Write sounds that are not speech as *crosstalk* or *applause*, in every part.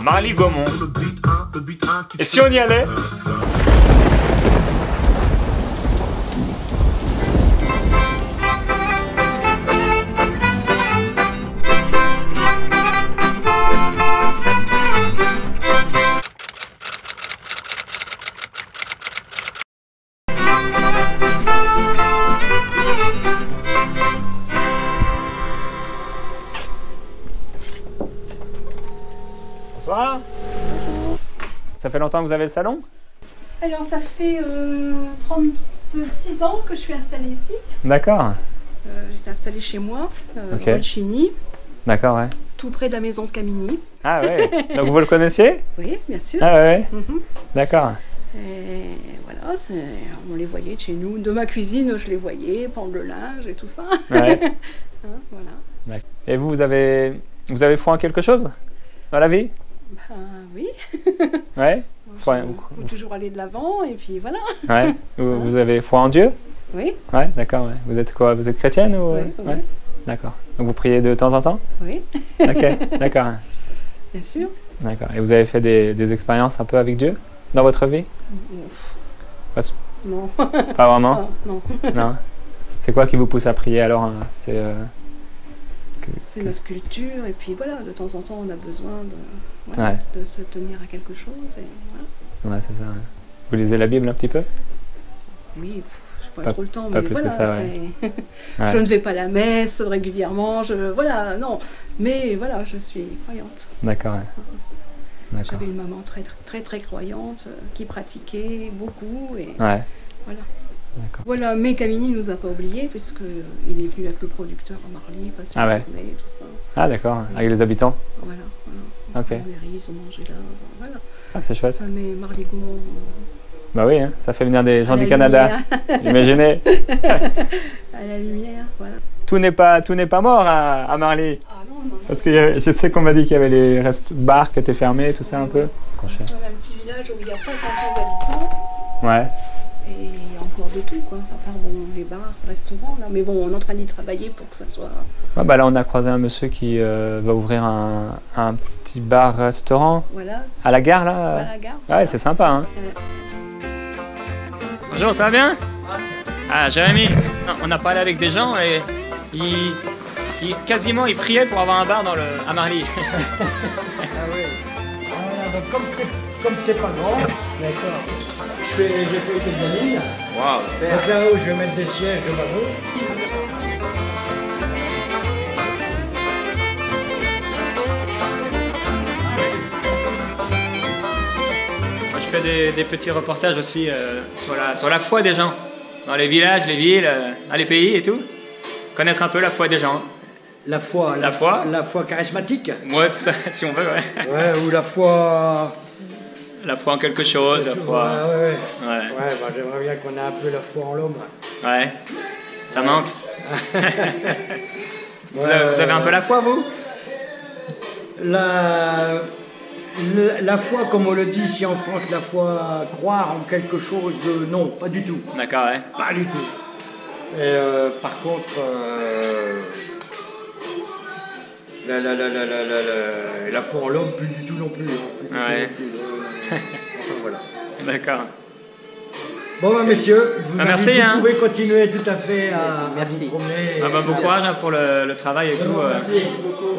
Marly Gaumont. Et si on y allait fait longtemps que vous avez le salon Alors, ça fait euh, 36 ans que je suis installée ici. D'accord. Euh, J'étais installée chez moi, euh, Ok. D'accord, ouais. tout près de la maison de Camini. Ah ouais. Donc vous le connaissiez *laughs* Oui, bien sûr. Ah ouais. Mhm. D'accord. Et voilà, c'est- on les voyait de chez nous. De ma cuisine, je les voyais, prendre le linge et tout ça. Ouais. *laughs* Hein, voilà. Et vous, vous avez, vous avez foi en quelque chose dans la vie? Ben oui, *laughs* Ouais. il Foi- faut, faut toujours aller de l'avant et puis voilà. *laughs* Ouais. Vous, vous avez foi en Dieu? Oui, Ouais, d'accord. ouais. Vous êtes quoi? Vous êtes chrétienne ou Oui, euh, oui. ouais? D'accord. Donc vous priez de temps en temps? Oui, *laughs* Ok, d'accord. bien sûr. D'accord. Et vous avez fait des, des expériences un peu avec Dieu dans votre vie? Ouf. Non, Pas vraiment? Ah, non. Non. C'est quoi qui vous pousse à prier alors hein? C'est euh, C'est notre culture, et puis voilà, de temps en temps, on a besoin de, voilà, Ouais. de se tenir à quelque chose. Et voilà. Ouais, c'est ça. ouais. Vous lisez la Bible un petit peu? Oui, je n'ai pas, trop le temps, pas mais plus que voilà, ça, *laughs* ouais. je ne vais pas à la messe régulièrement, je, voilà, non. Mais voilà, je suis croyante. D'accord. J'avais une maman très, très, très, très croyante, euh, qui pratiquait beaucoup, et voilà. Voilà, mais Camini nous a pas oubliés, puisque il est venu avec le producteur à Marly, passer Ah une ouais. journée, tout ça. Ah, d'accord. Avec les habitants Voilà, voilà. Ok. La mairie, ils ont mangé là, voilà. Ah, c'est chouette. Ça met Marly Gaumont Bah oui, hein, ça fait venir des gens du la Canada. lumière, *laughs* Imaginez. *laughs* à la lumière, voilà. Tout n'est pas, tout pas mort à, à Marly. Ah non, non, non. Parce que avait- je sais qu'on m'a dit qu'il y avait les restes bars qui étaient fermés, tout ça un Oui, peu. Nous sommes un petit village où il n'y a pas 500 habitants Ouais. Et il y a encore de tout, quoi. À part bon, les bars, restaurants, là. Mais bon, on est en train d'y travailler pour que ça soit. Ouais, bah là, on a croisé un monsieur qui euh, va ouvrir un, un petit bar-restaurant Voilà, à la gare, là. à la gare. Ouais, c'est sympa, hein. Ouais. Bonjour, ça va bien? Ah, Jérémy, non, on a parlé avec des gens et ils, ils- quasiment ils priaient pour avoir un bar dans le, à Marly. *laughs* Ah oui. Voilà, donc comme c'est comme c'est pas grand, d'accord. Je fais j'ai fait une gamine. Waouh Donc là-haut je vais mettre des sièges de bateau. Moi, je fais des, des petits reportages aussi euh, sur, la, sur la foi des gens, dans les villages, les villes, euh, dans les pays et tout. Connaître un peu la foi des gens. La foi. La foi La foi charismatique. Moi, c'est ça, *laughs* si on veut, ouais. Ouais, ou la foi la foi en quelque chose, la foi. Ouais, ouais, ouais. ouais. Bah, j'aimerais bien qu'on ait un peu la foi en l'homme. Ouais. Ça manque. *laughs* vous, avez, un peu la foi, vous? La, la, foi, comme on le dit ici en France, la foi, croire en quelque chose de. Non, pas du tout. D'accord, ouais. Pas du tout. Et euh, par contre, euh, la, la, la, la, foi en l'homme, plus du tout non plus. Hein. Ouais. plus enfin voilà. D'accord. Bon, bah, messieurs, vous, Ah, merci, vous hein. pouvez continuer tout à fait à, à vous promener. Ah bah, bon courage hein, pour le, le travail et tout. euh. Merci beaucoup.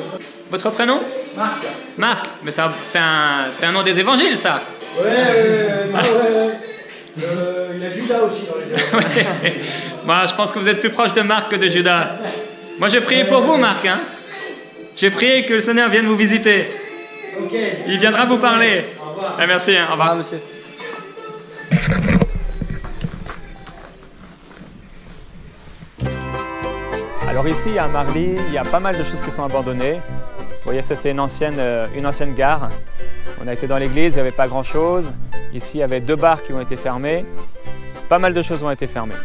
Votre prénom? Marc Marc. Mais c'est un, c'est un, nom des évangiles, ça. Ouais, euh, non, ouais, ouais. Euh, il y a Judas aussi dans les évangiles. *laughs* Moi, je pense que vous êtes plus proche de Marc que de Judas. Moi, j'ai prié pour vous, Marc. Hein. J'ai prié que le Seigneur vienne vous visiter. Ok. Il viendra vous parler. Revoir. Ah, merci, hein. au revoir. monsieur. Alors ici, à Marly, il y a pas mal de choses qui sont abandonnées. Vous voyez, ça c'est une ancienne, euh, une ancienne gare. On a été dans l'église, il n'y avait pas grand-chose. Ici, il y avait deux bars qui ont été fermés. Pas mal de choses ont été fermées.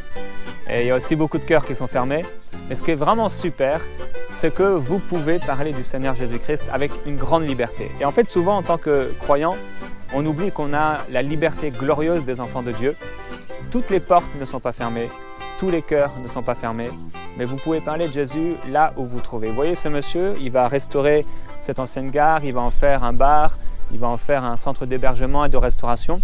Et il y a aussi beaucoup de cœurs qui sont fermés. Mais ce qui est vraiment super, c'est que vous pouvez parler du Seigneur Jésus-Christ avec une grande liberté. Et en fait, souvent, en tant que croyant, on oublie qu'on a la liberté glorieuse des enfants de Dieu. Toutes les portes ne sont pas fermées, tous les cœurs ne sont pas fermés, mais vous pouvez parler de Jésus là où vous trouvez. Vous voyez ce monsieur, il va restaurer cette ancienne gare, il va en faire un bar, il va en faire un centre d'hébergement et de restauration.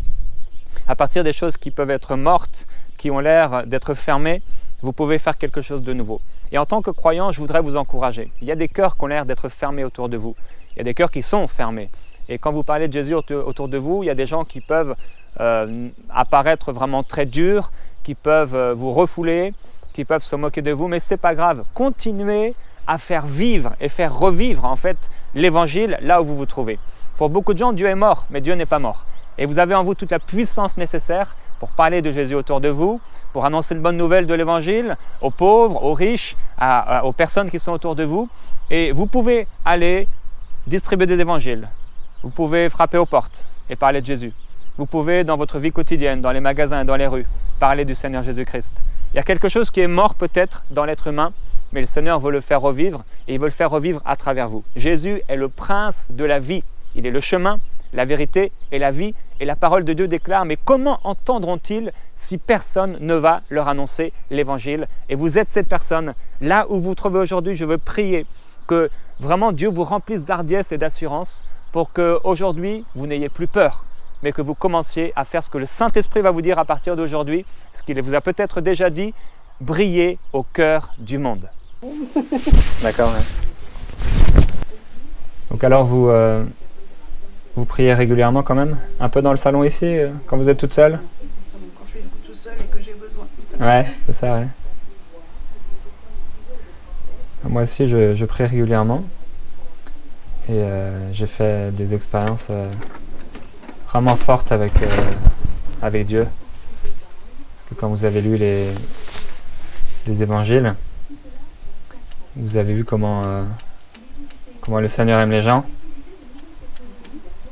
À partir des choses qui peuvent être mortes, qui ont l'air d'être fermées, vous pouvez faire quelque chose de nouveau. Et en tant que croyant, je voudrais vous encourager. Il y a des cœurs qui ont l'air d'être fermés autour de vous. Il y a des cœurs qui sont fermés. Et quand vous parlez de Jésus autour de vous, il y a des gens qui peuvent euh, apparaître vraiment très durs, qui peuvent euh, vous refouler, qui peuvent se moquer de vous, mais ce n'est pas grave. Continuez à faire vivre et faire revivre en fait l'évangile là où vous vous trouvez. Pour beaucoup de gens, Dieu est mort, mais Dieu n'est pas mort. Et vous avez en vous toute la puissance nécessaire pour parler de Jésus autour de vous, pour annoncer une bonne nouvelle de l'Évangile aux pauvres, aux riches, aux personnes qui sont autour de vous. Et vous pouvez aller distribuer des évangiles. Vous pouvez frapper aux portes et parler de Jésus. Vous pouvez, dans votre vie quotidienne, dans les magasins, dans les rues, parler du Seigneur Jésus-Christ. Il y a quelque chose qui est mort peut-être dans l'être humain, mais le Seigneur veut le faire revivre et il veut le faire revivre à travers vous. Jésus est le prince de la vie. Il est le chemin, la vérité et la vie. Et la parole de Dieu déclare, mais comment entendront-ils si personne ne va leur annoncer l'évangile? Et vous êtes cette personne. Là où vous vous trouvez aujourd'hui, je veux prier que vraiment Dieu vous remplisse d'hardiesse et d'assurance pour que aujourd'hui vous n'ayez plus peur, mais que vous commenciez à faire ce que le Saint-Esprit va vous dire à partir d'aujourd'hui, ce qu'il vous a peut-être déjà dit, briller au cœur du monde. *laughs* D'accord. Donc alors vous, euh, vous priez régulièrement quand même Un peu dans le salon ici, euh, quand vous êtes toute seule? Quand je suis tout seul et que j'ai besoin. Ouais, c'est ça, ouais. Moi aussi, je, prie régulièrement. Et euh, j'ai fait des expériences euh, vraiment fortes avec, avec Dieu. Que quand vous avez lu les, les évangiles, vous avez vu comment, comment le Seigneur aime les gens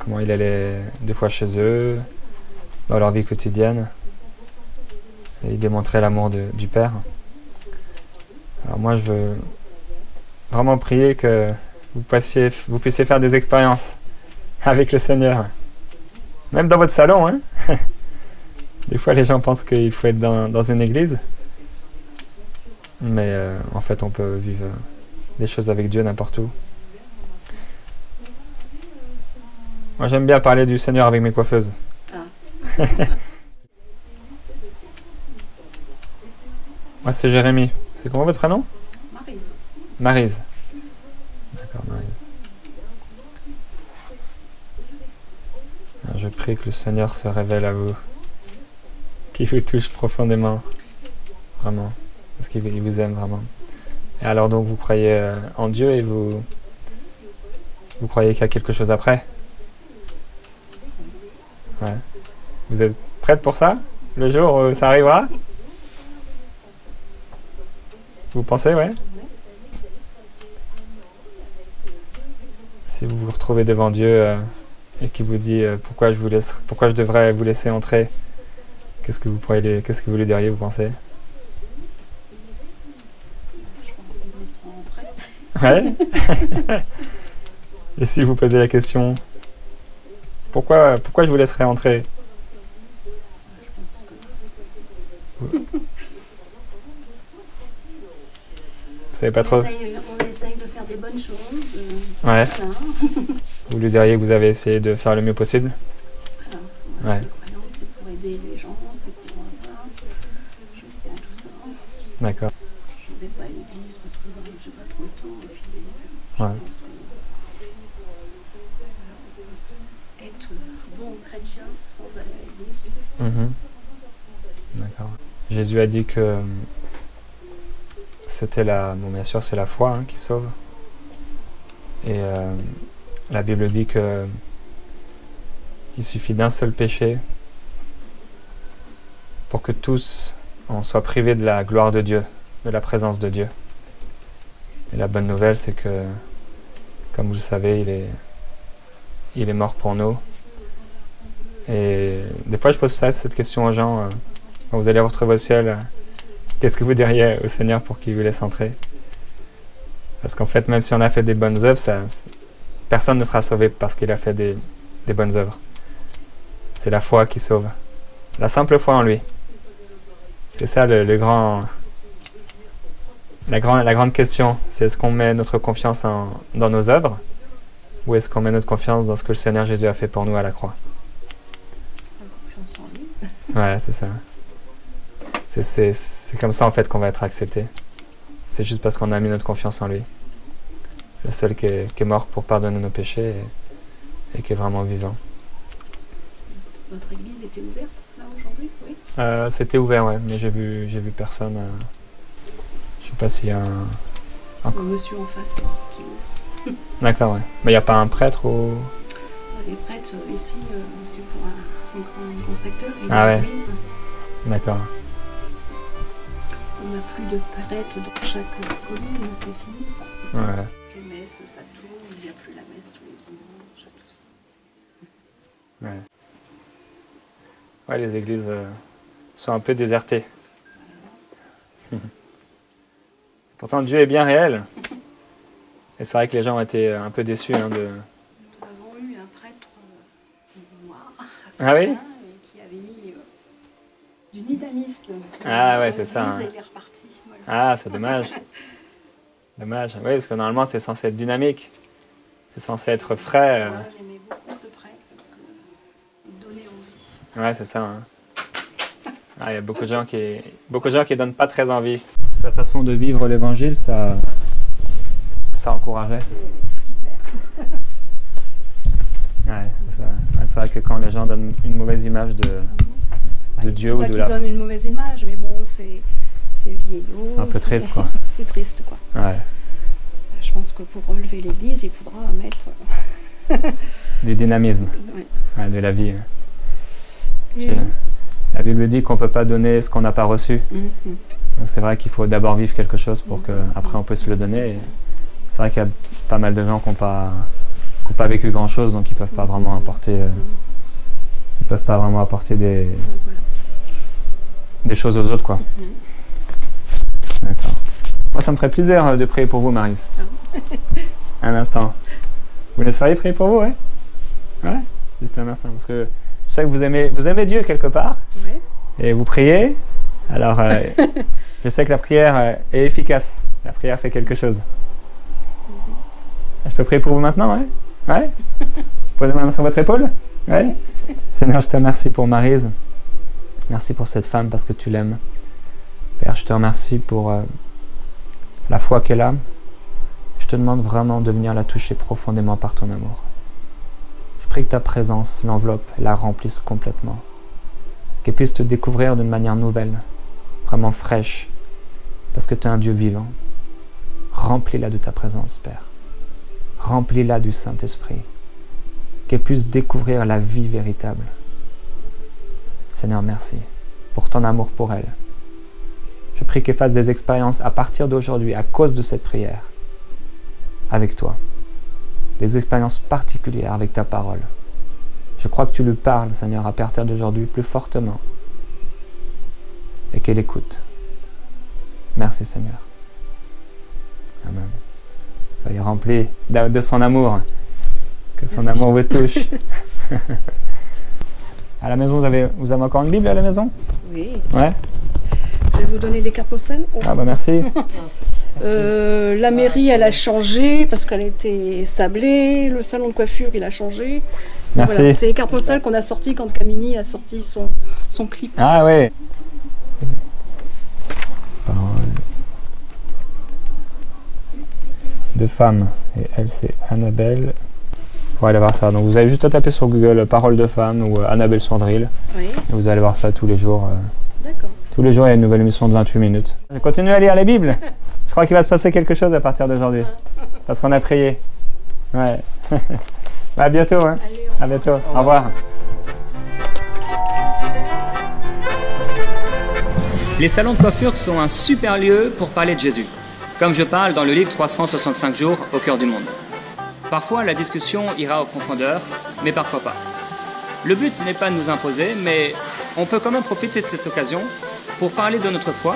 comment il allait des fois chez eux, dans leur vie quotidienne. Et il démontrait l'amour du Père. Alors moi, je veux vraiment prier que vous, passiez, vous puissiez faire des expériences avec le Seigneur. Même dans votre salon. Hein *laughs* des fois, les gens pensent qu'il faut être dans, une église. Mais euh, en fait, on peut vivre des choses avec Dieu n'importe où. Moi, j'aime bien parler du Seigneur avec mes coiffeuses. Ah. *laughs* Moi, c'est Jérémy. C'est comment votre prénom? Marise. Marise. Marise. Je prie que le Seigneur se révèle à vous, qu'il vous touche profondément, vraiment, parce qu'il vous aime vraiment. Et alors donc vous croyez euh, en Dieu et vous, vous croyez qu'il y a quelque chose après? Vous êtes prête pour ça? Le jour où ça arrivera? Vous pensez, ouais Si vous vous retrouvez devant Dieu euh, et qu'il vous dit euh, pourquoi, je vous laisse, pourquoi je devrais vous laisser entrer, qu'est-ce que vous pourriez, qu'est-ce que vous lui diriez, vous pensez? Ouais. *laughs* et si vous posez la question, pourquoi, pourquoi je vous laisserai entrer? Vous savez pas trop on essaye, de faire des bonnes choses. Euh, ouais. vous lui diriez que vous avez essayé de faire le mieux possible Voilà. Ouais. C'est pour aider les gens, c'est pour. Voilà. Je fais tout ça. D'accord. Je ne vais pas à l'église parce que je n'ai pas trop le temps. Et puis, ouais. Mhm. D'accord. Jésus a dit que c'était la. Bon, bien sûr, c'est la foi hein, qui sauve. Et euh, la Bible dit que il suffit d'un seul péché pour que tous en soient privés de la gloire de Dieu, de la présence de Dieu. Et la bonne nouvelle, c'est que, comme vous le savez, il est, il est mort pour nous. Et des fois, je pose ça, cette question aux gens. Euh, quand vous allez retrouver au ciel, euh, qu'est-ce que vous diriez au Seigneur pour qu'il vous laisse entrer? Parce qu'en fait, même si on a fait des bonnes œuvres, ça, personne ne sera sauvé parce qu'il a fait des, des bonnes œuvres. C'est la foi qui sauve. La simple foi en lui. C'est ça le, grand, la, grand, la grande question. C'est est-ce qu'on met notre confiance en, dans nos œuvres Ou est-ce qu'on met notre confiance dans ce que le Seigneur Jésus a fait pour nous à la croix? Confiance en lui. Ouais, c'est ça. C'est comme ça en fait qu'on va être accepté. C'est juste parce qu'on a mis notre confiance en lui. Le seul qui est, qui est mort pour pardonner nos péchés et, et qui est vraiment vivant. Votre église était ouverte là aujourd'hui? Oui. Euh, C'était ouvert, ouais, mais j'ai vu, j'ai vu personne. euh, je sais pas s'il y a un. Le monsieur en face qui ouvre. *laughs* D'accord, ouais. Mais il n'y a pas un prêtre ou? Les prêtres euh, ici, euh, c'est pour un, un grand, un grand secteur. Ah ouais. D'accord. On n'a plus de prêtres dans chaque commune, c'est fini ça. Ouais. Les messes, ça tourne, il n'y a plus la messe tous les dimanches. tout ça. Ouais. Ouais, les églises euh, sont un peu désertées. *laughs* Pourtant, Dieu est bien réel. Et c'est vrai que les gens ont été un peu déçus hein, de. Nous avons eu un prêtre euh, noir Ah oui? Du nidamiste. Ah ouais, c'est ça, hein. Et il est reparti. Voilà. Ah, c'est dommage. *laughs* dommage. Oui, parce que normalement, c'est censé être dynamique. C'est censé être frais. euh. Moi, j'aimais beaucoup ce prêtre parce qu'il donnait envie. Ouais, c'est ça. hein. Ah, Il y a beaucoup de gens qui, beaucoup de gens qui donnent pas très envie. Sa façon de vivre l'évangile, ça, ça encourageait. *laughs* Ouais, c'est ça. Ouais, c'est vrai que quand les gens donnent une mauvaise image de, de Dieu ou de la, donne une mauvaise image, mais bon, c'est c'est vieillot. C'est un peu triste, quoi. *laughs* c'est triste, quoi. ouais, Je pense que pour relever l'église, il faudra mettre. *laughs* du dynamisme, ouais. ouais, de la vie. Et- La Bible dit qu'on peut pas donner ce qu'on n'a pas reçu. Mhm. Donc c'est vrai qu'il faut d'abord vivre quelque chose pour que après on puisse le donner. C'est vrai qu'il y a pas mal de gens qui n'ont pas, qui ont pas vécu grand chose, donc ils peuvent pas vraiment apporter, euh, ils peuvent pas vraiment apporter des. Des choses aux autres quoi. Mhm. D'accord. Moi ça me ferait plaisir euh, de prier pour vous, Marise. *laughs* Un instant. Vous laisseriez prier pour vous, ouais? Ouais. Juste un instant, parce que je sais que vous aimez, vous aimez Dieu quelque part. Ouais. et vous priez. Alors, euh, *laughs* je sais que la prière euh, est efficace. La prière fait quelque chose. Je peux prier pour vous maintenant, ouais? Ouais? Posez ma main sur votre épaule? Ouais Seigneur, je te remercie pour Marise. Merci pour cette femme parce que tu l'aimes. Père, je te remercie pour euh, la foi qu'elle a. Je te demande vraiment de venir la toucher profondément par ton amour. Je prie que ta présence l'enveloppe et la remplisse complètement qu'elle puisse te découvrir d'une manière nouvelle, vraiment fraîche, parce que tu es un Dieu vivant. Remplis-la de ta présence, Père. Remplis-la du Saint-Esprit. Qu'elle puisse découvrir la vie véritable. Seigneur, merci pour ton amour pour elle. Je prie qu'elle fasse des expériences à partir d'aujourd'hui, à cause de cette prière, avec toi. Des expériences particulières avec ta parole. Je crois que tu lui parles, Seigneur, à partir d'aujourd'hui plus fortement. Et qu'elle écoute. Merci, Seigneur. Amen. Soyez remplis de de son amour. Que son Merci. amour vous touche. *laughs* à la maison, vous avez, vous avez encore une Bible à la maison? Oui. Ouais Je vais vous donner des cartes postales. Oh. Ah bah merci. *laughs* Euh, la mairie, elle a changé parce qu'elle était sablée. Le salon de coiffure, il a changé. Merci. Voilà, c'est les cartes postales qu'on a sorties quand Camini a sorti son, son clip. Ah ouais. Parole de femme. Et elle, c'est Annabelle. Pour aller voir ça. Donc vous avez juste à taper sur Google euh, Parole de femme ou euh, Annabelle Sondril. Oui, Et vous allez voir ça tous les jours. euh, d'accord. tous les jours, il y a une nouvelle émission de 28 minutes. Je continue à lire la Bible. *laughs* Je crois qu'il va se passer quelque chose à partir d'aujourd'hui. Parce qu'on a prié. Ouais. *laughs* à bientôt. Hein. Allez, À bientôt. Au revoir. Les salons de coiffure sont un super lieu pour parler de Jésus, comme je parle dans le livre 365 jours au cœur du monde. Parfois, la discussion ira en profondeur, mais parfois pas. Le but n'est pas de nous imposer, mais on peut quand même profiter de cette occasion pour parler de notre foi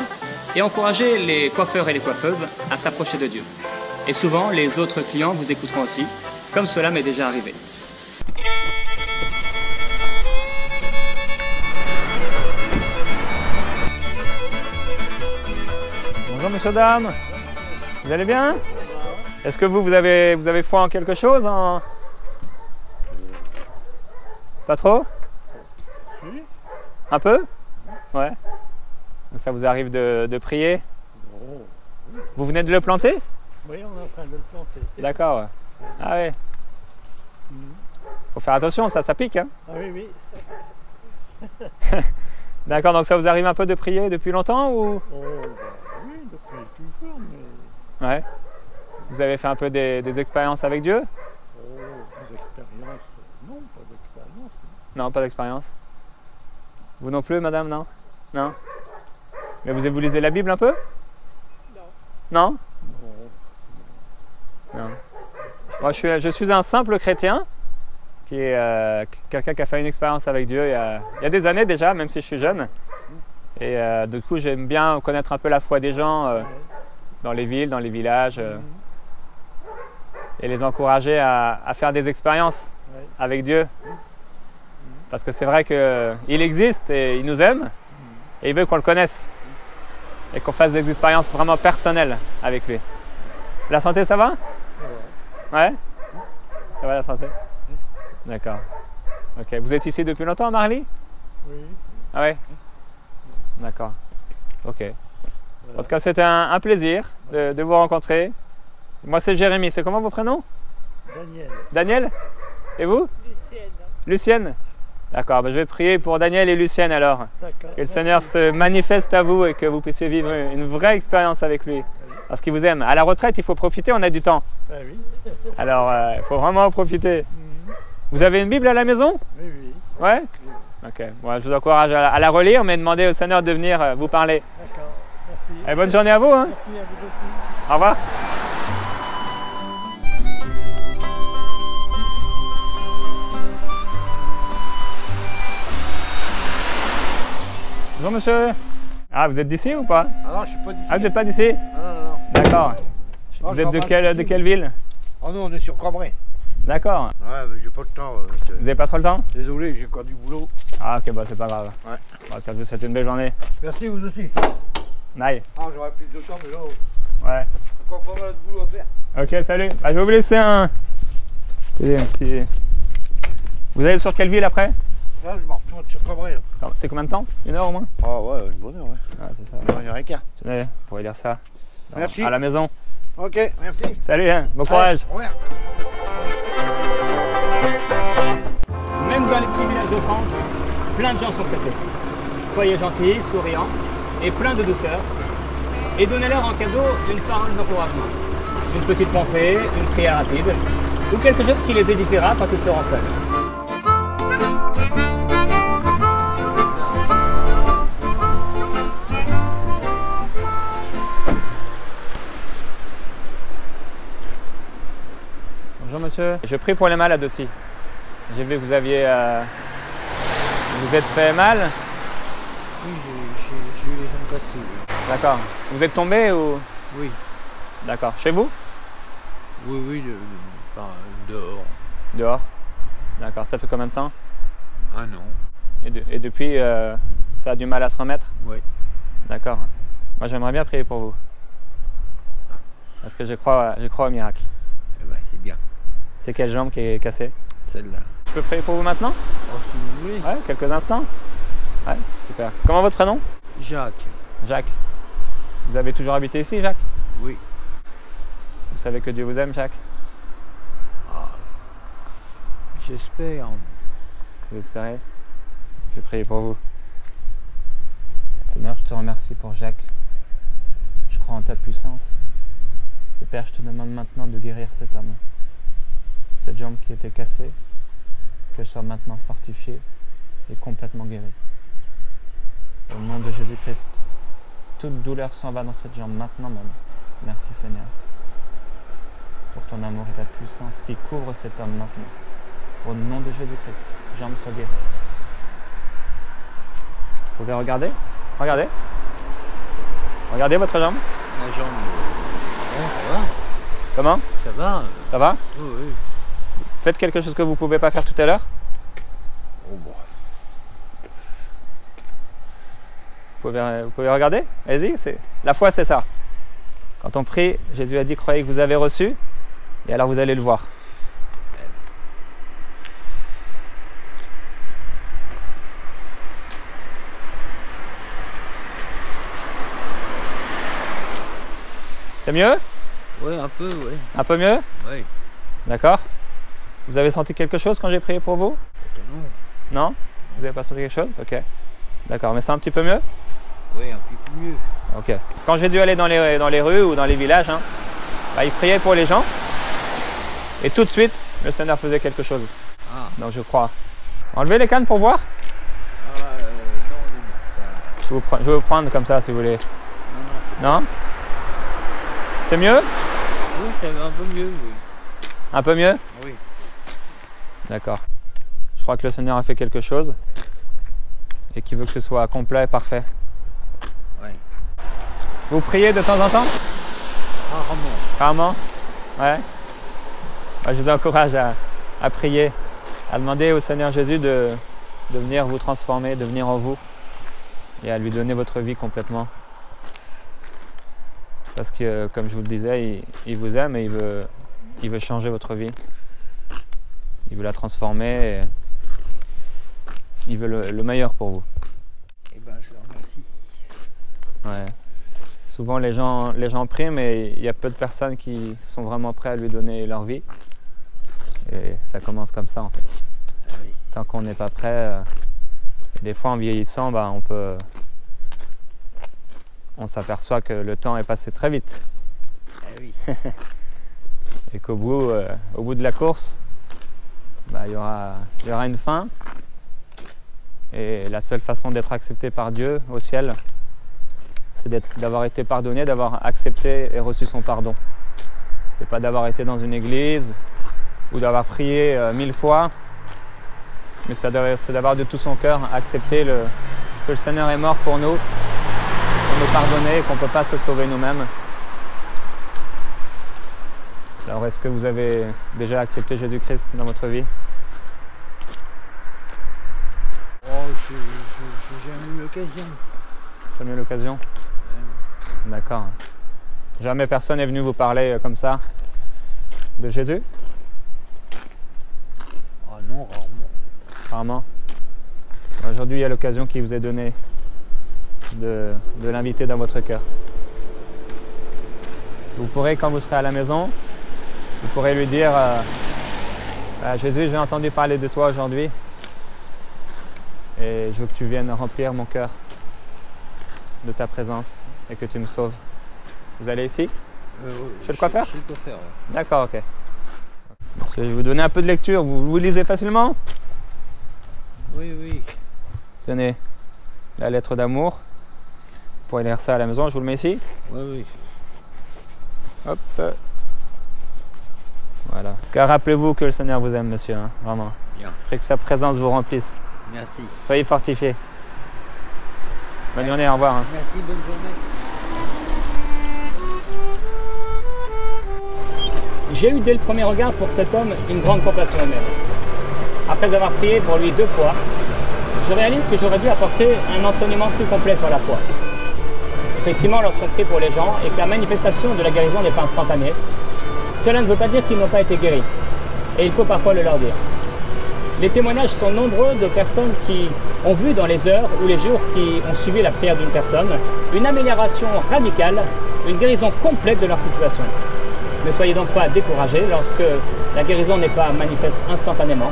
et encourager les coiffeurs et les coiffeuses à s'approcher de Dieu. Et souvent, les autres clients vous écouteront aussi, comme cela m'est déjà arrivé. Bonjour monsieur, dame. Vous allez bien? Est-ce que vous, vous avez, vous avez foi en quelque chose en, Pas trop. Un peu Ouais. Donc ça vous arrive de, de prier Oh. Vous venez de le planter Oui, on est en train de le planter. D'accord. ouais. Ah ouais. Mhm. Faut faire attention, ça, ça pique. Hein Ah oui, oui. *laughs* D'accord, donc ça vous arrive un peu de prier depuis longtemps ou Oh, bah oui, depuis toujours, mais. Ouais. Vous avez fait un peu des, des expériences avec Dieu? Oh, des expériences. Non, pas d'expérience. Non, pas d'expérience. Vous non plus, madame, non? Non? Mais vous, vous lisez la Bible un peu? Non Non? Non. Moi, je suis, je suis un simple chrétien, qui est euh, quelqu'un qui a fait une expérience avec Dieu il y, a, il y a des années déjà, même si je suis jeune. Et euh, du coup, j'aime bien connaître un peu la foi des gens euh, dans les villes, dans les villages, euh, Mhm. Et les encourager à, à faire des expériences Ouais. avec Dieu. Parce que c'est vrai qu'il existe et il nous aime, et il veut qu'on le connaisse, et qu'on fasse des expériences vraiment personnelles avec lui. La santé, ça va? Ouais Ça va la santé? D'accord. Ok. Vous êtes ici depuis longtemps, Marly Oui. Ah ouais? D'accord. Ok. En tout cas, c'était un, un plaisir de, de vous rencontrer. Moi, c'est Jérémy. C'est comment vos prénoms Daniel. Daniel Et vous Lucienne. Lucienne D'accord. ben, je vais prier pour Daniel et Lucienne alors. D'accord. Que le Seigneur se manifeste à vous et que vous puissiez vivre une vraie expérience avec lui. Parce qu'il vous aime. À la retraite, il faut profiter, on a du temps. Ah oui. *laughs* Alors, euh, il faut vraiment en profiter. Mhm. Vous avez une Bible à la maison? Oui, oui. Ouais? Ok. Bon, je vous encourage à la, à la relire, mais demandez au Seigneur de venir euh, vous parler. D'accord. Merci. Et bonne journée à vous. Hein. Merci à vous aussi. Au revoir. Bonjour monsieur. Ah, vous êtes d'ici ou pas? Ah non, je suis pas d'ici. Ah, vous n'êtes pas d'ici? Ah non, non, non. D'accord. Vous êtes de de quelle ville? Oh non, on est sur Cambrai. D'accord. Ouais, mais j'ai pas le temps. euh, monsieur. Vous n'avez pas trop le temps? Désolé, j'ai encore du boulot. Ah, ok, bah c'est pas grave. Ouais. Bon, en tout cas, je vous souhaite une belle journée. Merci, vous aussi. Bye. Ah, j'aurais plus de temps, mais là, Ouais. encore pas mal de boulot à faire. Ok, salut. Bah, je vais vous laisser un. Vous allez sur quelle ville après? Là, je m'en retourne sur Cambrai. là. C'est combien de temps? Une heure au moins? Ah ouais, une bonne heure, ouais. Ah, c'est ça. Une heure et quart. Tenez, vous pourrez lire ça. dans- Merci. À la maison. Ok, merci. Salut, hein. bon courage. Allez. Même dans les petits villages de France, plein de gens sont pressés. Soyez gentils, souriants et pleins de douceur. Et donnez-leur en cadeau une parole d'encouragement. Une petite pensée, une prière rapide ou quelque chose qui les édifiera quand ils seront seuls. Monsieur. Je prie pour les malades aussi. J'ai vu que vous aviez. euh, Vous êtes fait mal Oui, j'ai- eu les jambes cassées. oui. D'accord. Vous êtes tombé ou? Oui, D'accord. Chez vous? Oui, oui, dehors. Dehors D'accord. Ça fait combien de temps? Un an. et, de- et depuis, euh, ça a du mal à se remettre? Oui. D'accord. Moi, j'aimerais bien prier pour vous. Parce que je crois, je crois au miracle. C'est quelle jambe qui est cassée Celle-là. Je peux prier pour vous maintenant Oh, voulez. Ouais, quelques instants Ouais, super. Comment votre prénom Jacques. Jacques. Vous avez toujours habité ici, Jacques Oui. Vous savez que Dieu vous aime, Jacques J'espère. Vous espérez Je vais prier pour vous. Seigneur, je te remercie pour Jacques. Je crois en ta puissance. Et Père, je te demande maintenant de guérir cet homme. Cette jambe qui était cassée, qu'elle soit maintenant fortifiée et complètement guérie. Au nom de Jésus-Christ, toute douleur s'en va dans cette jambe maintenant même. Merci Seigneur pour ton amour et ta puissance qui couvre cet homme maintenant. Au nom de Jésus-Christ, jambe soit guérie. Vous pouvez regarder? Regardez. Regardez votre jambe. La jambe. Bon, ça va. Comment? Ça va. Ça va? Oui, oui. Faites quelque chose que vous ne pouvez pas faire tout à l'heure. Oh, vous, pouvez, regarder Allez-y. La foi, c'est ça. Quand on prie, Jésus a dit Croyez que vous avez reçu, et alors vous allez le voir. C'est mieux? Oui, un peu, oui. Un peu mieux? Oui. D'accord. Vous avez senti quelque chose quand j'ai prié pour vous? Non. Non? Vous n'avez pas senti quelque chose? Ok. D'accord, mais c'est un petit peu mieux? Oui, un petit peu mieux. Ok. Quand Jésus allait dans les, dans les rues ou dans les villages, hein, bah, il priait pour les gens. Et tout de suite, le Seigneur faisait quelque chose. Ah. Donc je crois. Enlevez les cannes pour voir Ah, euh, non. Ça- je, vais vous prendre comme ça si vous voulez. Non, non. Non? C'est mieux? Oui, va un peu mieux, oui. Un peu mieux? Oui. D'accord. Je crois que le Seigneur a fait quelque chose et qu'il veut que ce soit complet et parfait. Oui. Vous priez de temps en temps? Rarement. Rarement? Ouais. Bah, je vous encourage à, à prier, à demander au Seigneur Jésus de, de venir vous transformer, de venir en vous et à lui donner votre vie complètement. Parce que, comme je vous le disais, il, il vous aime et il veut, il veut changer votre vie. Il veut la transformer et il veut le, le meilleur pour vous. Eh ben, je le remercie. Ouais. Souvent les gens, les gens prient, mais il y a peu de personnes qui sont vraiment prêts à lui donner leur vie. Et ça commence comme ça en fait. Ah oui. Tant qu'on n'est pas prêt, euh, et des fois en vieillissant, bah, on peut, on s'aperçoit que le temps est passé très vite Ah oui. *laughs* et qu'au bout, euh, au bout de la course, bah, il y aura, une fin. Et la seule façon d'être accepté par Dieu au ciel, c'est d'avoir été pardonné, d'avoir accepté et reçu son pardon. C'est pas d'avoir été dans une église ou d'avoir prié euh, mille fois, mais c'est d'avoir- de tout son cœur accepté que le Seigneur est mort pour nous, pour nous pardonner, et qu'on ne peut pas se sauver nous-mêmes. Alors, est-ce que vous avez déjà accepté Jésus-Christ dans votre vie? Oh, j'ai jamais eu l'occasion. Jamais eu l'occasion? D'accord. Jamais personne est venu vous parler euh, comme ça de Jésus? Ah non, rarement. Rarement? Aujourd'hui, il y a l'occasion qui vous est donnée de, de l'inviter dans votre cœur. Vous pourrez, quand vous serez à la maison, vous pourrez lui dire euh, Ah, Jésus, j'ai entendu parler de toi aujourd'hui et je veux que tu viennes remplir mon cœur de ta présence et que tu me sauves. Vous allez ici? Euh, Chez le coiffeur? Chez le coiffeur, ouais. D'accord, ok. Je vais vous donner un peu de lecture. Vous, vous lisez facilement? Oui, oui. Tenez, la lettre d'amour. Vous pourrez lire ça à la maison. Je vous le mets ici. Oui, oui. Hop. Voilà. En tout cas, rappelez-vous que le Seigneur vous aime, monsieur. hein, vraiment. Bien. Prie que sa présence vous remplisse. Merci. Soyez fortifiés. Bonne journée, au revoir. hein. Merci, bonne journée. J'ai eu dès le premier regard pour cet homme une grande compassion humaine. Après avoir prié pour lui deux fois, je réalise que j'aurais dû apporter un enseignement plus complet sur la foi. Effectivement, lorsqu'on prie pour les gens et que la manifestation de la guérison n'est pas instantanée, cela ne veut pas dire qu'ils n'ont pas été guéris. Et il faut parfois le leur dire. Les témoignages sont nombreux de personnes qui ont vu dans les heures ou les jours qui ont suivi la prière d'une personne une amélioration radicale, une guérison complète de leur situation. Ne soyez donc pas découragés lorsque la guérison n'est pas manifeste instantanément,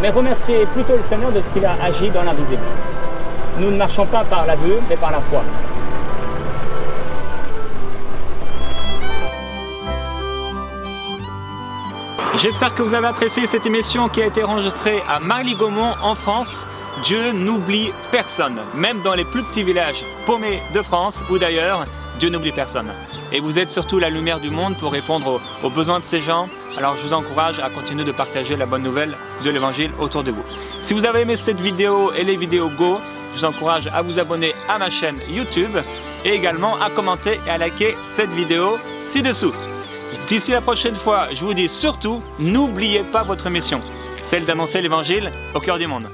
mais remerciez plutôt le Seigneur de ce qu'il a agi dans l'invisible. Nous ne marchons pas par la vue, mais par la foi. J'espère que vous avez apprécié cette émission qui a été enregistrée à Marly-Gaumont en France. Dieu n'oublie personne, même dans les plus petits villages paumés de France ou d'ailleurs, Dieu n'oublie personne. Et vous êtes surtout la lumière du monde pour répondre aux, aux besoins de ces gens. Alors je vous encourage à continuer de partager la bonne nouvelle de l'évangile autour de vous. Si vous avez aimé cette vidéo et les vidéos Go, je vous encourage à vous abonner à ma chaîne YouTube et également à commenter et à liker cette vidéo ci-dessous. D'ici la prochaine fois, je vous dis surtout, n'oubliez pas votre mission, celle d'annoncer l'évangile au cœur du monde.